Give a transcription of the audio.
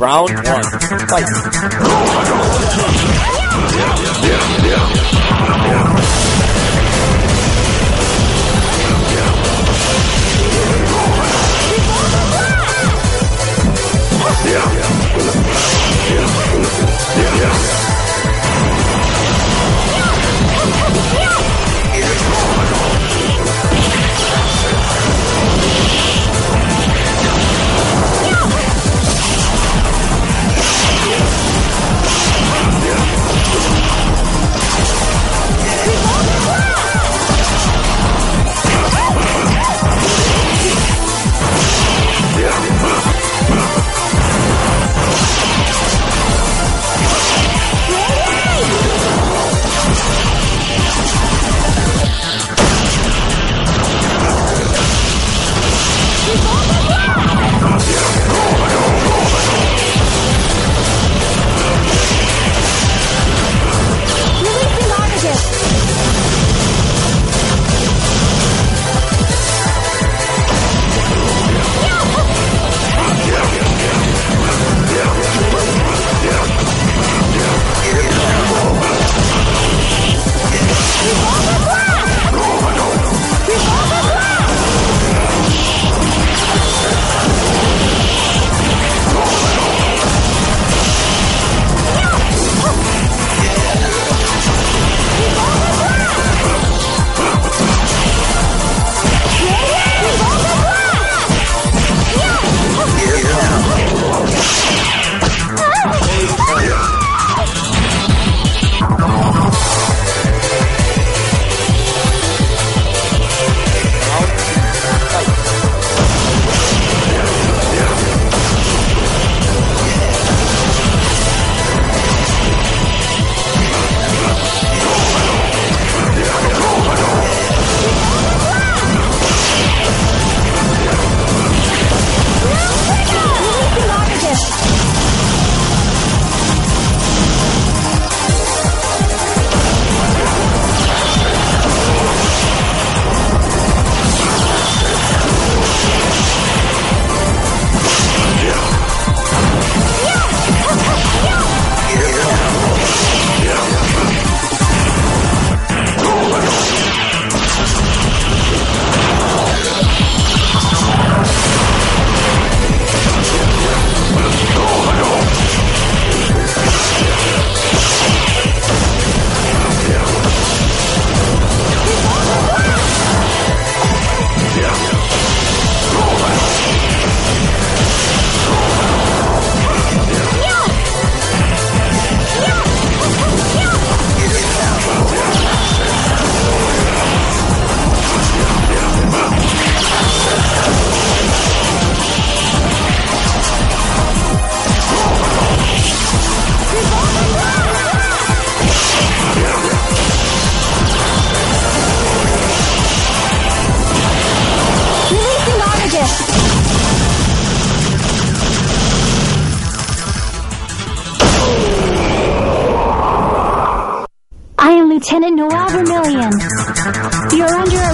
Round one. Fight. I am Lieutenant Noel Vermillion. You're under